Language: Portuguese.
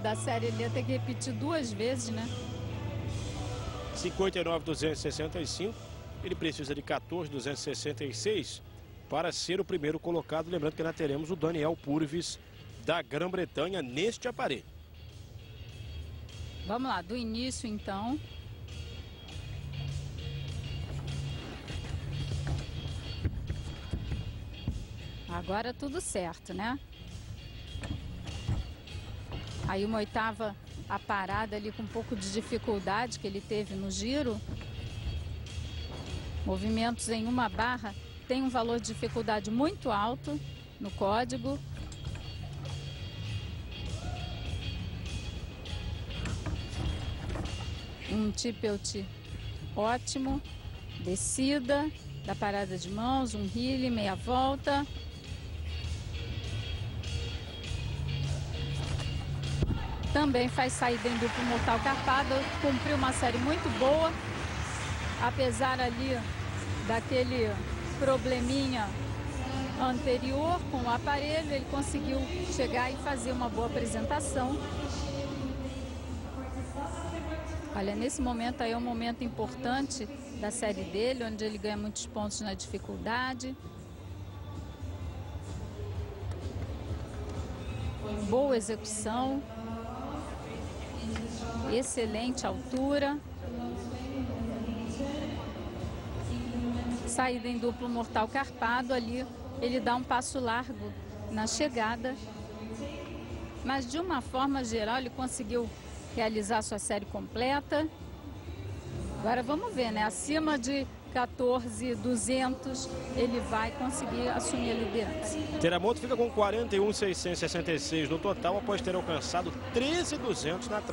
da série, ele ia ter que repetir duas vezes, né? 59,265. Ele precisa de 14,266 para ser o primeiro colocado. Lembrando que nós teremos o Daniel Purvis da Grã-Bretanha neste aparelho. Vamos lá, do início então. Agora tudo certo, né? Aí uma oitava a parada ali com um pouco de dificuldade que ele teve no giro. Movimentos em uma barra tem um valor de dificuldade muito alto no código. Um tippelt ótimo, descida da parada de mãos, um heel, meia volta. Também faz saída em duplo mortal carpado, cumpriu uma série muito boa, apesar ali daquele probleminha anterior com o aparelho, ele conseguiu chegar e fazer uma boa apresentação. Olha, nesse momento aí é um momento importante da série dele, onde ele ganha muitos pontos na dificuldade. Boa execução. Excelente altura. Saída em duplo mortal carpado ali, ele dá um passo largo na chegada. Mas de uma forma geral ele conseguiu realizar sua série completa. Agora vamos ver, né? Acima de 14,200 ele vai conseguir assumir a liderança. Teramoto fica com 41,666 no total após ter alcançado 13,200 na trave.